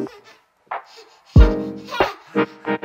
Ha!